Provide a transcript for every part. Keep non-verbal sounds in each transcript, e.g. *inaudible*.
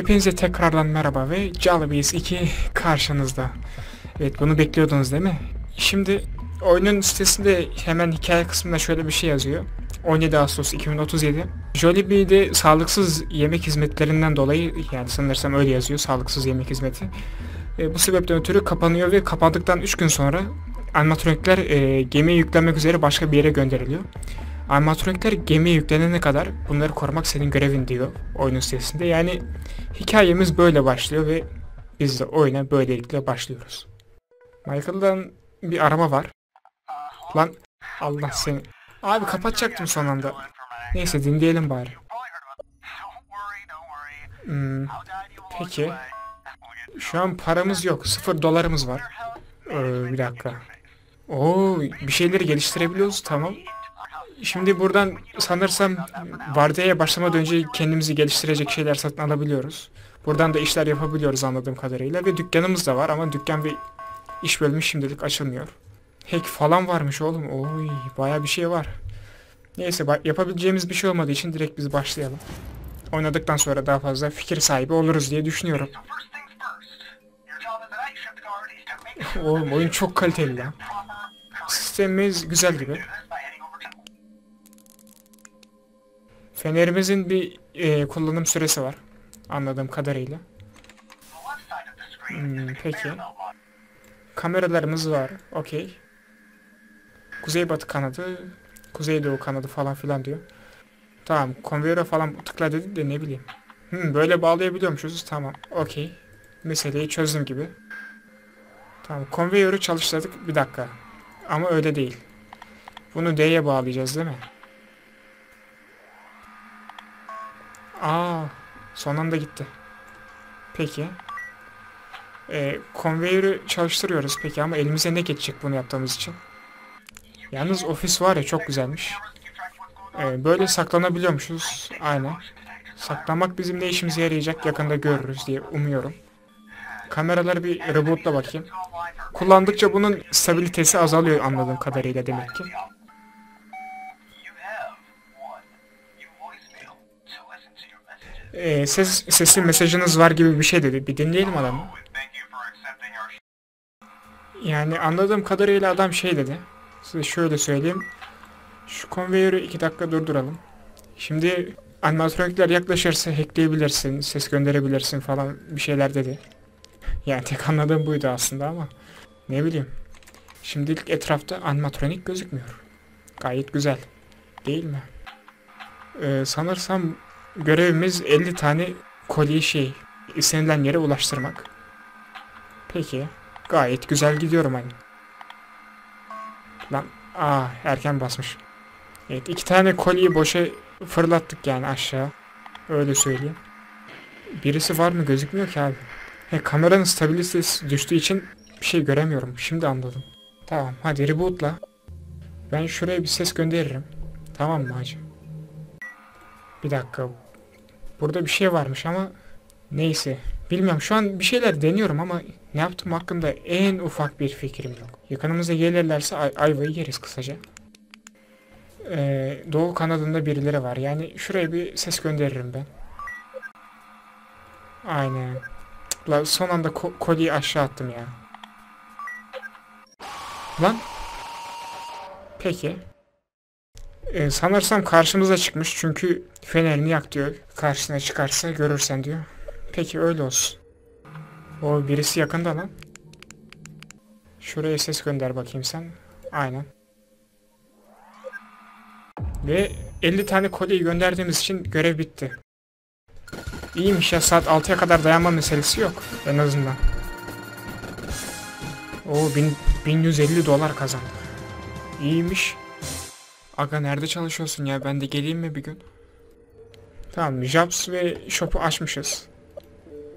Hepinize tekrardan merhaba ve Jollibees 2 karşınızda. Evet bunu bekliyordunuz değil mi? Şimdi oyunun sitesinde hemen hikaye kısmında şöyle bir şey yazıyor. 17 Ağustos 2037. Jollibee'de sağlıksız yemek hizmetlerinden dolayı yani sanırsam öyle yazıyor sağlıksız yemek hizmeti. E, bu sebepten ötürü kapanıyor ve kapandıktan 3 gün sonra animatronikler e, gemiye yüklenmek üzere başka bir yere gönderiliyor. Animatronikler gemiye yüklenene kadar bunları korumak senin görevin diyor oyunun sitesinde. Yani hikayemiz böyle başlıyor ve biz de oyuna böylelikle başlıyoruz. Michael'dan bir arama var. Lan Allah seni. Abi kapatacaktım son anda. Neyse dinleyelim bari. Hmm, peki. Şu an paramız yok. Sıfır dolarımız var. Ee, bir dakika. Oo, bir şeyleri geliştirebiliyoruz tamam. Şimdi buradan sanırsam vardiyaya başlamadan önce kendimizi geliştirecek şeyler satın alabiliyoruz. Buradan da işler yapabiliyoruz anladığım kadarıyla ve dükkanımız da var ama dükkan ve iş bölümü şimdilik açılmıyor. Hack falan varmış oğlum. Oy baya bir şey var. Neyse yapabileceğimiz bir şey olmadığı için direkt biz başlayalım. Oynadıktan sonra daha fazla fikir sahibi oluruz diye düşünüyorum. *laughs* Oğlum oyun çok kaliteli lan. Sistemimiz güzel gibi. Fenerimizin bir e, kullanım süresi var. Anladığım kadarıyla. Hmm, peki. Kameralarımız var. Okey. Kuzeybatı kanadı, Kuzeydoğu kanadı falan filan diyor. Tamam. Konveyöre falan tıkla dedi de ne bileyim. Hmm, böyle bağlayabiliyormuşuz. Tamam. Okey. Meseleyi çözdüm gibi. Tamam. Konveyörü çalıştırdık. Bir dakika. Ama öyle değil. Bunu D'ye bağlayacağız değil mi? Aa, son anda gitti. Peki. Ee, konveyörü çalıştırıyoruz peki ama elimize ne geçecek bunu yaptığımız için? Yalnız ofis var ya çok güzelmiş. Ee, böyle saklanabiliyormuşuz. Aynen. Saklamak bizim ne işimize yarayacak yakında görürüz diye umuyorum. Kameraları bir rebootla bakayım. Kullandıkça bunun stabilitesi azalıyor anladığım kadarıyla demek ki. Ee, ses, sesli mesajınız var gibi bir şey dedi. Bir dinleyelim adamı. Yani anladığım kadarıyla adam şey dedi. Size şöyle söyleyeyim. Şu konveyörü iki dakika durduralım. Şimdi animatronikler yaklaşırsa hackleyebilirsin, ses gönderebilirsin falan bir şeyler dedi. Yani tek anladığım buydu aslında ama ne bileyim. Şimdilik etrafta animatronik gözükmüyor. Gayet güzel. Değil mi? Ee, sanırsam görevimiz 50 tane kolye şey istenilen yere ulaştırmak. Peki. Gayet güzel gidiyorum hani. Lan aa erken basmış. Evet iki tane kolyeyi boşa fırlattık yani aşağı. Öyle söyleyeyim. Birisi var mı gözükmüyor ki abi. He, kameranın stabilitesi düştüğü için bir şey göremiyorum. Şimdi anladım. Tamam hadi rebootla. Ben şuraya bir ses gönderirim. Tamam mı hacı? Bir dakika. Burada bir şey varmış ama neyse. Bilmiyorum şu an bir şeyler deniyorum ama ne yaptım hakkında en ufak bir fikrim yok. Yakınımıza gelirlerse ay ayvayı yeriz kısaca. Ee, doğu kanadında birileri var. Yani şuraya bir ses gönderirim ben. Aynen. La son anda ko kolyeyi aşağı attım ya. Lan. Peki. Ee, sanırsam karşımıza çıkmış çünkü fenerini yak diyor. Karşısına çıkarsa görürsen diyor. Peki öyle olsun. O birisi yakında lan. Şuraya ses gönder bakayım sen. Aynen. Ve 50 tane kolyeyi gönderdiğimiz için görev bitti. İyiymiş ya saat 6'ya kadar dayanma meselesi yok en azından. O 1150 dolar kazandı. İyiymiş. Aga nerede çalışıyorsun ya ben de geleyim mi bir gün? Tamam Jobs ve shop'u açmışız.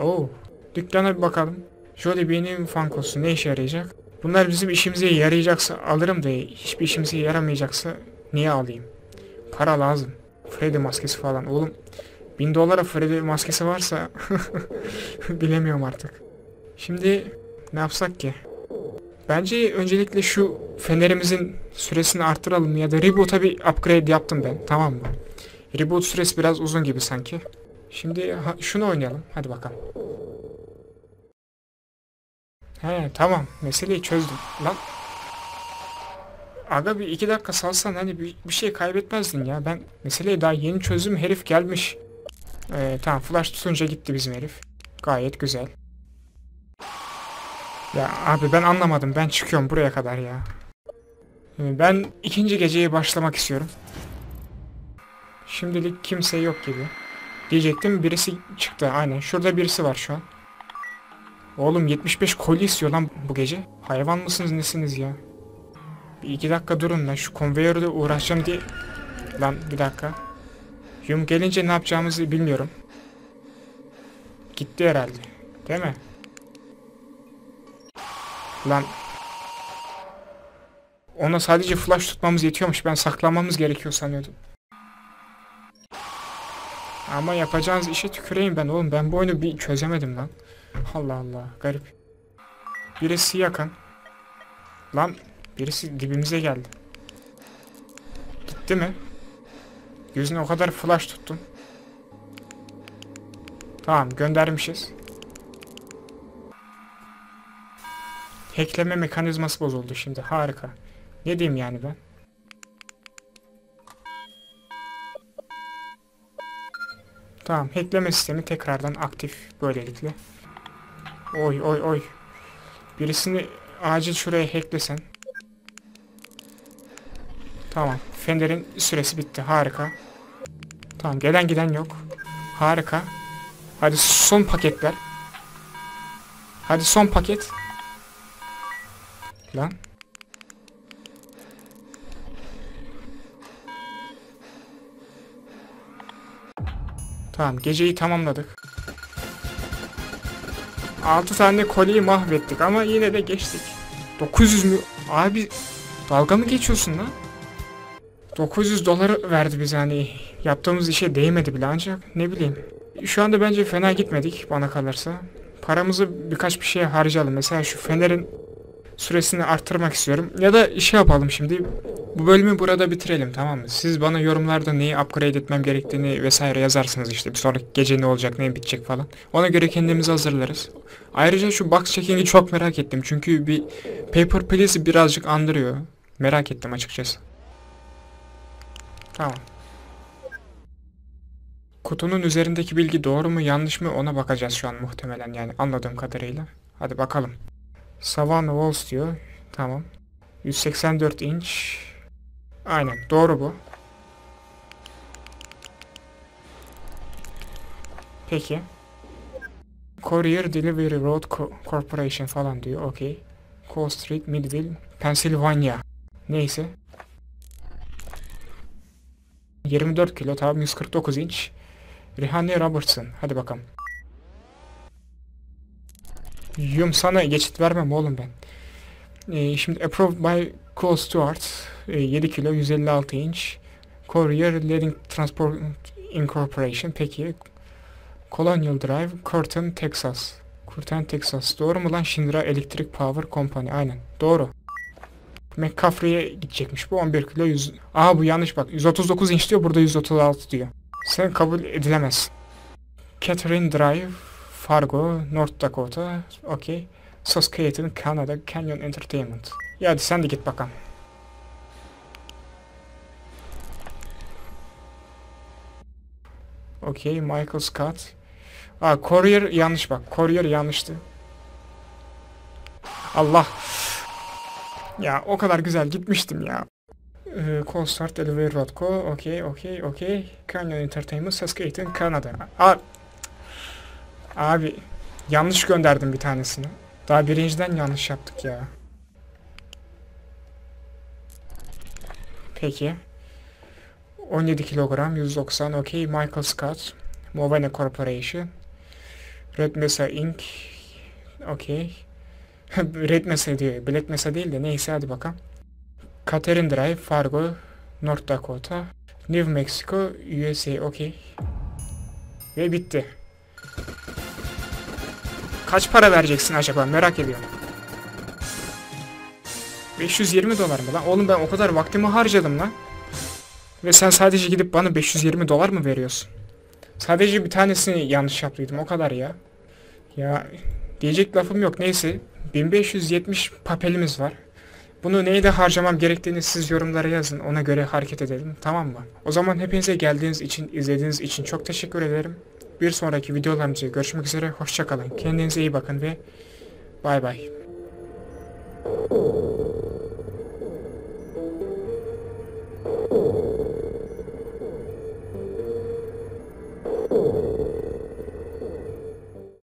Oo, dükkana bir bakalım. Jollibee'nin fankosu ne işe yarayacak? Bunlar bizim işimize yarayacaksa alırım da hiçbir işimize yaramayacaksa niye alayım? Para lazım. Freddy maskesi falan. Oğlum bin dolara Freddy maskesi varsa *laughs* bilemiyorum artık. Şimdi ne yapsak ki? Bence öncelikle şu fenerimizin süresini arttıralım ya da reboot'a bir upgrade yaptım ben tamam mı? Reboot süresi biraz uzun gibi sanki. Şimdi ha- şunu oynayalım. Hadi bakalım. He tamam. Meseleyi çözdüm. Lan. Aga bir iki dakika salsan hani bir, bir şey kaybetmezdin ya. Ben meseleyi daha yeni çözdüm. Herif gelmiş. Ee, tamam flash tutunca gitti bizim herif. Gayet güzel. Ya abi ben anlamadım. Ben çıkıyorum buraya kadar ya. Ee, Ben ikinci geceye başlamak istiyorum. Şimdilik kimse yok gibi. Diyecektim birisi çıktı aynen. Şurada birisi var şu an. Oğlum 75 koli istiyor lan bu gece. Hayvan mısınız nesiniz ya? Bir iki dakika durun lan şu konveyörde uğraşacağım diye. Lan bir dakika. Yum gelince ne yapacağımızı bilmiyorum. Gitti herhalde. Değil mi? Lan. Ona sadece flash tutmamız yetiyormuş. Ben saklamamız gerekiyor sanıyordum. Ama yapacağınız işe tüküreyim ben oğlum. Ben bu oyunu bir çözemedim lan. Allah Allah. Garip. Birisi yakın. Lan birisi dibimize geldi. Gitti mi? Yüzüne o kadar flash tuttum. Tamam göndermişiz. Hackleme mekanizması bozuldu şimdi. Harika. Ne diyeyim yani ben? Tamam, hackleme sistemi tekrardan aktif böylelikle. Oy oy oy. Birisini acil şuraya hacklesen. Tamam, Fender'in süresi bitti. Harika. Tamam, gelen giden yok. Harika. Hadi son paketler. Hadi son paket. Lan. Tamam geceyi tamamladık. 6 tane kolyeyi mahvettik ama yine de geçtik. 900 mü? Abi dalga mı geçiyorsun lan? 900 doları verdi bize hani yaptığımız işe değmedi bile ancak ne bileyim. Şu anda bence fena gitmedik bana kalırsa. Paramızı birkaç bir şeye harcayalım. Mesela şu fenerin süresini arttırmak istiyorum. Ya da işe yapalım şimdi. Bu bölümü burada bitirelim tamam mı? Siz bana yorumlarda neyi upgrade etmem gerektiğini vesaire yazarsınız işte. Bir sonraki gece ne olacak, ne bitecek falan. Ona göre kendimizi hazırlarız. Ayrıca şu box checking'i çok merak ettim. Çünkü bir Paper Please'i birazcık andırıyor. Merak ettim açıkçası. Tamam. Kutunun üzerindeki bilgi doğru mu yanlış mı ona bakacağız şu an muhtemelen yani anladığım kadarıyla. Hadi bakalım. Savannah Walls diyor. Tamam. 184 inç. Aynen doğru bu. Peki. Courier Delivery Road Co- Corporation falan diyor. Okey. Cole Street, Midville, Pennsylvania. Neyse. 24 kilo tamam 149 inç. Rihanna Robertson. Hadi bakalım. Yum sana geçit vermem oğlum ben. Ee, şimdi approved by Cole Stewart. Ee, 7 kilo 156 inç. Courier Leading Transport Incorporation. Peki. Colonial Drive, Curtin, Texas. Curtin, Texas. Doğru mu lan? Shindra Electric Power Company. Aynen. Doğru. McCaffrey'e gidecekmiş bu 11 kilo 100. Aa bu yanlış bak. 139 inç diyor burada 136 diyor. Sen kabul edilemez. Catherine Drive, Fargo, North Dakota. Okey. Saskatoon, Canada, Canyon Entertainment. Ya hadi sen de git bakalım. Okey, Michael Scott. Aa, Courier yanlış bak. Courier yanlıştı. Allah. Ya o kadar güzel gitmiştim ya. Ee, Call Start Rodco. Okey, okey, okey. Canyon Entertainment, Saskatoon, Canada. Aa, abi yanlış gönderdim bir tanesini. Daha birinciden yanlış yaptık ya. Peki. 17 kilogram, 190. Okey. Michael Scott. Movena Corporation. Red Mesa Inc. Okey. *laughs* Red Mesa diyor. Black Mesa değil de neyse hadi bakalım. Catherine Drive, Fargo, North Dakota, New Mexico, USA. Okey. Ve bitti. Kaç para vereceksin acaba merak ediyorum. 520 dolar mı lan? Oğlum ben o kadar vaktimi harcadım lan. Ve sen sadece gidip bana 520 dolar mı veriyorsun? Sadece bir tanesini yanlış yaptıydım o kadar ya. Ya diyecek lafım yok neyse. 1570 papelimiz var. Bunu neyde harcamam gerektiğini siz yorumlara yazın. Ona göre hareket edelim. Tamam mı? O zaman hepinize geldiğiniz için, izlediğiniz için çok teşekkür ederim. Bir sonraki videolarımızda görüşmek üzere. Hoşçakalın. Kendinize iyi bakın ve bay bay.